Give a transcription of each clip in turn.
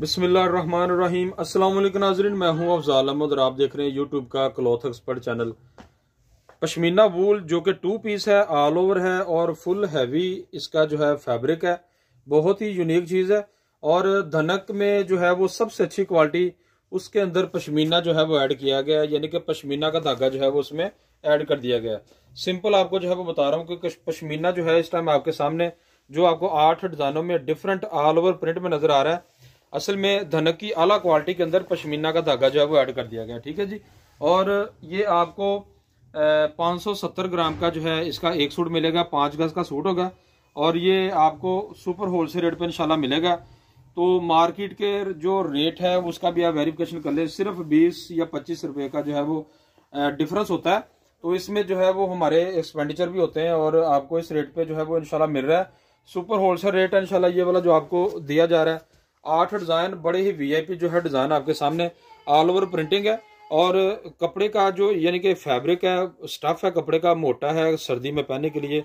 अस्सलाम वालेकुम नाजरीन, मैं हूँ अफजाल अहमद और आप देख रहे हैं यूट्यूब का cloth expert channel pashmina wool जो कि टू पीस है ऑल ओवर है और फुल हैवी इसका जो है फैब्रिक है, बहुत ही यूनिक चीज़ है और धनक में जो है वो सबसे अच्छी क्वालिटी उसके अंदर पश्मीना जो है वो ऐड किया गया है, यानी कि पश्मीना का धागा जो है वो उसमें ऐड कर दिया गया है। सिंपल आपको जो है वो बता रहा हूँ कि पश्मीना जो है इस टाइम आपके सामने, जो आपको आठ डिजाइनों में डिफरेंट ऑल ओवर प्रिंट में नज़र आ रहा है। असल में धनक की आला क्वालिटी के अंदर पश्मीना का धागा जो है वो ऐड कर दिया गया, ठीक है जी? और ये आपको पाँच सौ सत्तर ग्राम का जो है इसका एक सूट मिलेगा, पाँच गज का सूट होगा। और ये आपको सुपर होलसेल रेट पर इंशाल्लाह मिलेगा। तो मार्केट के जो रेट है, उसका भी आप वेरिफिकेशन कर ले। सिर्फ़ बीस या पच्चीस रुपए का जो है वो डिफरेंस होता है। तो इसमें जो है वो हमारे एक्सपेंडिचर भी होते हैं और आपको इस रेट पे जो है वो इनशाला मिल रहा है। सुपर होलसेल रेट है इनशाला ये वाला जो आपको दिया जा रहा है। आठ डिज़ाइन, बड़े ही वीआईपी जो है डिज़ाइन आपके सामने ऑल ओवर प्रिंटिंग है। और कपड़े का जो, यानी कि फैब्रिक है स्टफ़ है, कपड़े का मोटा है सर्दी में पहनने के लिए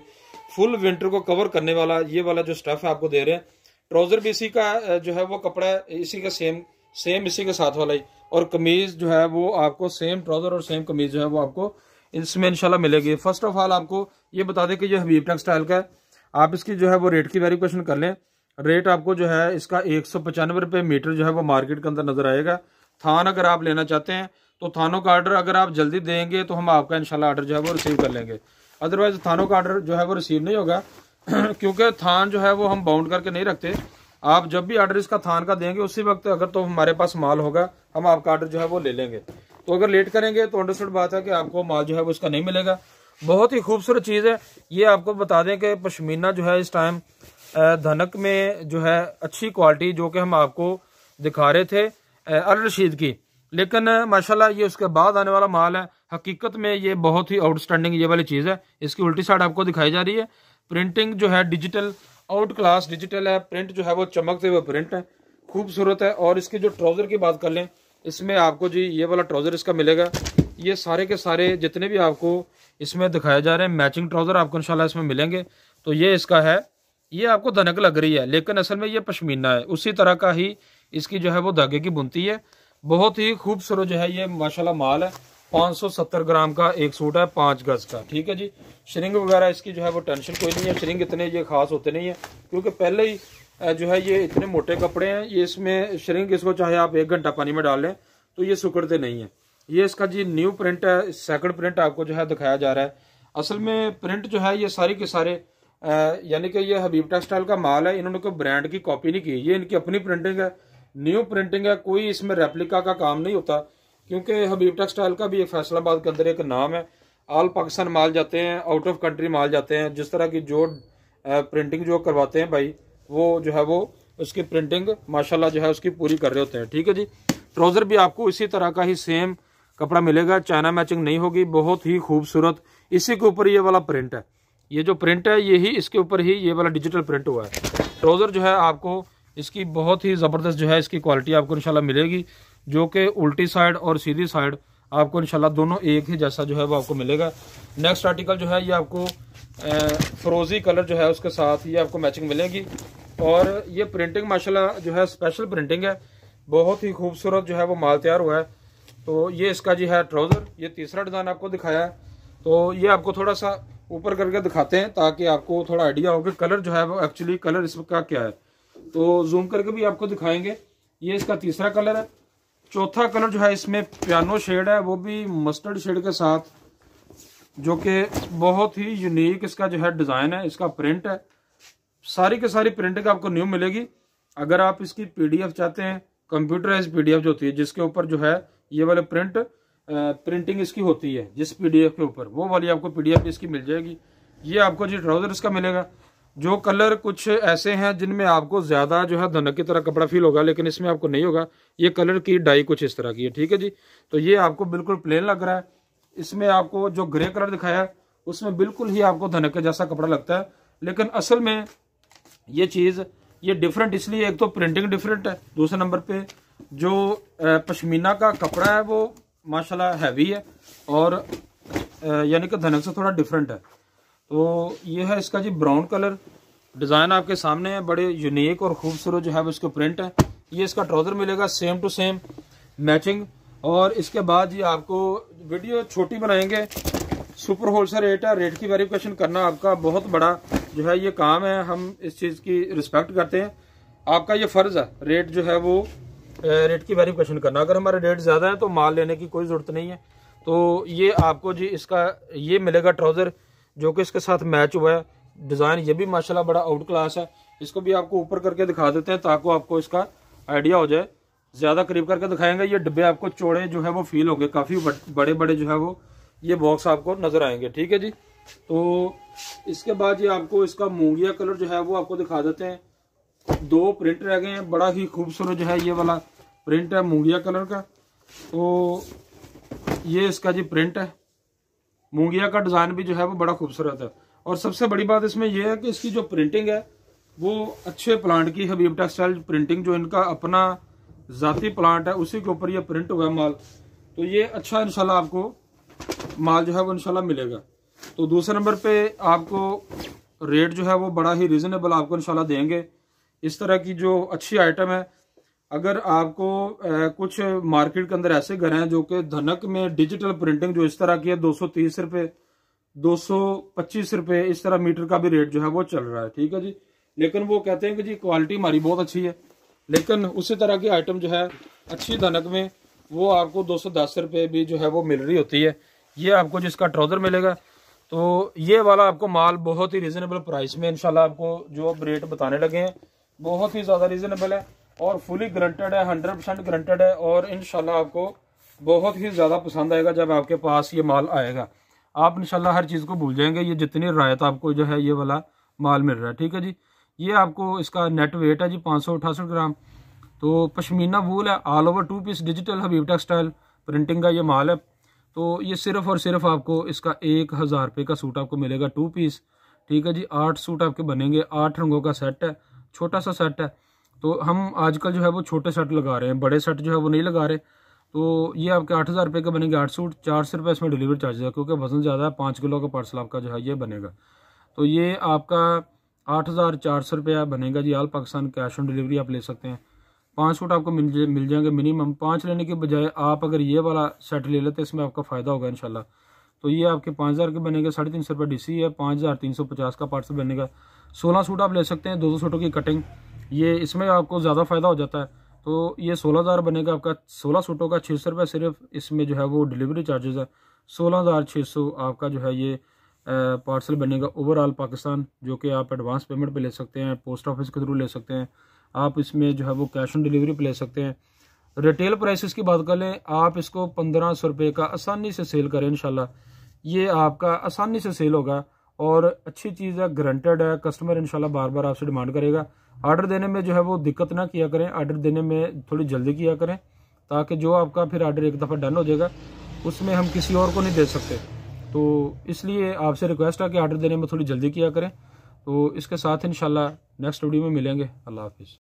फुल विंटर को कवर करने वाला, ये वाला जो स्टफ़ है आपको दे रहे हैं। ट्राउज़र भी इसी का, जो है वो कपड़ा है, इसी का सेम सेम इसी के साथ वाला ही। और कमीज जो है वो आपको सेम ट्राउज़र और सेम कमीज जो है वो आपको इसमें इंशाल्लाह मिलेगी। फ़र्स्ट ऑफ़ ऑल आपको ये बता दें कि ये हबीब टेक्सटाइल का है। आप इसकी जो है वो रेट की वेरिफिकेशन कर लें। रेट आपको जो है इसका एक सौ पचानवे रुपये मीटर जो है वो मार्केट के अंदर नज़र आएगा। थान अगर आप लेना चाहते हैं तो थानों का ऑर्डर अगर आप जल्दी देंगे तो हम आपका इनशाला ऑर्डर जो है वो रिसीव कर लेंगे। अदरवाइज़ थानों का ऑर्डर जो है वो रिसीव नहीं होगा। क्योंकि थान जो है वो हम बाउंड करके नहीं रखते। आप जब भी ऑर्डर इसका थान का देंगे, उसी वक्त अगर तो हमारे पास माल होगा, हम आपका ऑर्डर जो है वो ले लेंगे। तो अगर लेट करेंगे तो अंडरस्टूड बात है कि आपको माल जो है वो इसका नहीं मिलेगा। बहुत ही खूबसूरत चीज़ है। ये आपको बता दें कि पश्मीना जो है इस टाइम धनक में जो है अच्छी क्वालिटी जो कि हम आपको दिखा रहे थे अल रशीद की। लेकिन माशाल्लाह ये उसके बाद आने वाला माल है। हकीकत में ये बहुत ही आउटस्टैंडिंग ये वाली चीज़ है। इसकी उल्टी साइड आपको दिखाई जा रही है। प्रिंटिंग जो है डिजिटल आउट क्लास डिजिटल है। प्रिंट जो है वो चमकते हुए प्रिंट है। खूबसूरत है। और इसके जो ट्राउज़र की बात कर लें, इसमें आपको जी ये वाला ट्राउज़र इसका मिलेगा। ये सारे के सारे जितने भी आपको इसमें दिखाए जा रहे हैं मैचिंग ट्राउज़र आपको इंशाल्लाह इसमें मिलेंगे। तो ये इसका है ये आपको धनक लग रही है, लेकिन असल में ये पश्मीना है। उसी तरह का ही इसकी जो है वो धागे की बुनती है। बहुत ही खूबसूरत जो है ये, माशाल्लाह माल है। 570 ग्राम का एक सूट है, पाँच गज का। ठीक है जी? श्रिंग वगैरह इसकी जो है वो टेंशन कोई नहीं है। श्रिंग इतने ये खास होते नहीं है, क्योंकि पहले ही जो है ये इतने मोटे कपड़े हैं। ये इसमें श्रिंग, इसको चाहे आप एक घंटा पानी में डाल लें तो ये सुकड़ते नहीं है। ये इसका जी न्यू प्रिंट है, सेकंड प्रिंट आपको जो है दिखाया जा रहा है। असल में प्रिंट जो है ये सारे के सारे यानी कि ये हबीब टेक्सटाइल का माल है, इन्होंने कोई ब्रांड की कॉपी नहीं की ये इनकी अपनी प्रिंटिंग है न्यू प्रिंटिंग है, कोई इसमें रेप्लिका का काम नहीं होता, क्योंकि हबीब टेक्सटाइल का भी फैसलाबाद के अंदर एक नाम है। ऑल पाकिस्तान माल जाते हैं आउट ऑफ़ कंट्री माल जाते हैं। जिस तरह की जो प्रिंटिंग जो करवाते हैं भाई, वो जो है वो उसकी प्रिंटिंग माशाल्लाह जो है उसकी पूरी कर रहे होते हैं। ठीक है जी? ट्राउज़र भी आपको इसी तरह का ही सेम कपड़ा मिलेगा। चाइना मैचिंग नहीं होगी, बहुत ही खूबसूरत। इसी के ऊपर ये वाला प्रिंट है। ये जो प्रिंट है, ये ही इसके ऊपर ही ये वाला डिजिटल प्रिंट हुआ है। ट्राउज़र जो है आपको इसकी बहुत ही ज़बरदस्त जो है इसकी क्वालिटी आपको इंशाल्लाह मिलेगी, जो कि उल्टी साइड और सीधी साइड आपको इंशाल्लाह दोनों एक ही जैसा जो है वो आपको मिलेगा। नेक्स्ट आर्टिकल जो है, ये आपको फ्रोजी कलर जो है उसके साथ ये आपको मैचिंग मिलेगी। और ये प्रिंटिंग माशाल्लाह जो है स्पेशल प्रिंटिंग है। बहुत ही खूबसूरत जो है वो माल तैयार हुआ है। तो ये इसका जी है ट्राउज़र ये तीसरा डिज़ाइन आपको दिखाया है। तो ये आपको थोड़ा सा ऊपर करके दिखाते हैं ताकि आपको थोड़ा आइडिया हो कि कलर जो है वो एक्चुअली कलर इसका क्या है। तो जूम करके भी आपको दिखाएँगे। ये इसका तीसरा कलर है। चौथा कलर जो है इसमें पियानो शेड है, वो भी मस्टर्ड शेड के साथ, जो कि बहुत ही यूनिक इसका जो है डिज़ाइन है, इसका प्रिंट है। सारी के सारी प्रिंटिंग आपको न्यू मिलेगी। अगर आप इसकी पीडीएफ चाहते हैं कंप्यूटराइज पीडीएफ जो होती है, जिसके ऊपर जो है ये वाले प्रिंट प्रिंटिंग इसकी होती है, जिस पीडीएफ के ऊपर। वो वाली आपको पीडीएफ इसकी मिल जाएगी। ये आपको जी ट्राउज़र इसका मिलेगा, जो कलर कुछ ऐसे हैं जिनमें आपको ज़्यादा जो है धनक की तरह कपड़ा फील होगा, लेकिन इसमें आपको नहीं होगा। ये कलर की डाई कुछ इस तरह की है, ठीक है जी? तो ये आपको बिल्कुल प्लेन लग रहा है। इसमें आपको जो ग्रे कलर दिखाया है, उसमें बिल्कुल ही आपको धनक के जैसा कपड़ा लगता है। लेकिन असल में ये चीज़, ये डिफरेंट इसलिए एक तो प्रिंटिंग डिफरेंट है, दूसरे नंबर पे जो पश्मीना का कपड़ा है वो माशाल्लाह हैवी है और यानी कि धनक से थोड़ा डिफरेंट है। तो ये है इसका जी ब्राउन कलर डिज़ाइन आपके सामने है, बड़े यूनिक और खूबसूरत जो है उसके प्रिंट है। ये इसका ट्राउज़र मिलेगा सेम टू सेम मैचिंग और इसके बाद ये आपको वीडियो छोटी बनाएँगे। सुपर होलसेल रेट है रेट की वेरिफिकेशन करना आपका बहुत बड़ा जो है ये काम है। हम इस चीज़ की रिस्पेक्ट करते हैं। आपका ये फ़र्ज़ है रेट जो है वो रेट की वेरिफिकेशन करना। अगर हमारा रेट ज़्यादा है तो माल लेने की कोई ज़रूरत नहीं है। तो ये आपको जी इसका, ये मिलेगा ट्राउज़र जो कि इसके साथ मैच हुआ है। डिज़ाइन ये भी माशाल्लाह बड़ा आउट क्लास है। इसको भी आपको ऊपर करके दिखा देते हैं ताकि आपको इसका आइडिया हो जाए। ज़्यादा करीब करके दिखाएँगे। ये डिब्बे आपको चौड़े जो है वो फील होंगे। काफ़ी बड़े बड़े जो है वो ये बॉक्स आपको नज़र आएँगे। ठीक है जी? तो इसके बाद ये आपको इसका मूंगिया कलर जो है वो आपको दिखा देते हैं। दो प्रिंट रह गए हैं, बड़ा ही खूबसूरत जो है ये वाला प्रिंट है, मूंगिया कलर का। तो ये इसका जी प्रिंट है। मूंगिया का डिज़ाइन भी जो है वो बड़ा खूबसूरत है। और सबसे बड़ी बात इसमें यह है कि इसकी जो प्रिंटिंग है, वो अच्छे प्लांट की हबीब टेक्सटाइल प्रिंटिंग जो इनका अपना ज़ाती प्लांट है, उसी के ऊपर ये प्रिंट हुआ है माल। तो ये अच्छा इंशाल्लाह आपको माल जो है वो इंशाल्लाह मिलेगा। तो दूसरे नंबर पे आपको रेट जो है वो बड़ा ही रिजनेबल आपको इंशाल्लाह देंगे। इस तरह की जो अच्छी आइटम है अगर आपको आ, कुछ मार्केट के अंदर ऐसे घर हैं जो कि धनक में डिजिटल प्रिंटिंग जो इस तरह की है दो सौ तीस दो सौ पच्चीस इस तरह मीटर का भी रेट जो है वो चल रहा है ठीक है जी? लेकिन वो कहते हैं कि जी क्वालिटी हमारी बहुत अच्छी है लेकिन उसी तरह की आइटम जो है अच्छी धनक में वो आपको दो सौ दस रुपये भी जो है वो मिल रही होती है। ये आपको जिसका ट्राउज़र मिलेगा तो ये वाला आपको माल बहुत ही रिजनेबल प्राइस में इनशाला आपको जो रेट बताने लगे हैं बहुत ही ज़्यादा रिजनेबल है और फुली ग्रंटेड है हंड्रेड परसेंट ग्रंटेड है और इनशाला आपको बहुत ही ज़्यादा पसंद आएगा जब आपके पास ये माल आएगा। आप इनशाला हर चीज़ को भूल जाएँगे, ये जितनी रायत आपको जो है ये वाला माल मिल रहा है, ठीक है जी? ये आपको इसका नेट वेट है जी पाँच ग्राम। तो पशमीना वूल है all over two piece digital Habib textile printing का ये माल है। तो ये सिर्फ़ और सिर्फ़ आपको इसका एक हज़ार रुपये का सूट आपको मिलेगा टू पीस ठीक है जी? आठ सूट आपके बनेंगे, आठ रंगों का सेट है। छोटा सा सेट है। तो हम आजकल जो है वो छोटे सेट लगा रहे हैं, बड़े सेट जो है वो नहीं लगा रहे। तो ये आपके आठ हज़ार रुपये का बनेंगे, आठ सूट, चार सौ रुपये इसमें डिलीवरी चार्जेस है, क्योंकि वज़न ज़्यादा है, पाँच किलो का पार्सल आपका जो है ये बनेगा। तो ये आपका आठ हज़ार चार सौ रुपया बनेगा जी all Pakistan cash on delivery आप ले सकते हैं। पाँच सूट आपको मिल मिल जाएँगे मिनिमम पाँच लेने के बजाय आप अगर ये वाला सेट ले लेते, इसमें आपका फ़ायदा होगा इनशाला तो ये आपके पाँच हज़ार के बनेंगे, साढ़े तीन सौ रुपये डी सी है, पाँच हज़ार तीन सौ पचास का पार्सल बनेगा। सोलह सूट आप ले सकते हैं, दो दो सूटों की कटिंग ये इसमें आपको ज़्यादा फ़ायदा हो जाता है। तो ये सोलह हज़ार बनेगा आपका। सोलह सूटों का छः सौ रुपये सिर्फ़ इसमें जो है वो डिलीवरी चार्जेस है। सोलह हज़ार छः सौ आपका जो है ये पार्सल बनेगा ओवरऑल पाकिस्तान, जो कि आप एडवांस पेमेंट पे ले सकते हैं पोस्ट ऑफ़िस के थ्रू ले सकते हैं। आप इसमें जो है वो कैश ऑन डिलीवरी पे ले सकते हैं। रिटेल प्राइसेस की बात कर लें, आप इसको पंद्रह सौ रुपये का आसानी से सेल करें इनशाला ये आपका आसानी से सेल होगा। और अच्छी चीज़ है ग्रंटेड है कस्टमर इनशाला बार बार आपसे डिमांड करेगा। ऑर्डर देने में जो है वो दिक्कत ना किया करें ऑर्डर देने में थोड़ी जल्दी किया करें, ताकि जो आपका फिर ऑर्डर एक दफ़ा डन हो जाएगा, उसमें हम किसी और को नहीं दे सकते। तो इसलिए आपसे रिक्वेस्ट है कि ऑर्डर देने में थोड़ी जल्दी किया करें। तो इसके साथ इन नेक्स्ट वीडियो में मिलेंगे। अल्लाह हाफिज़।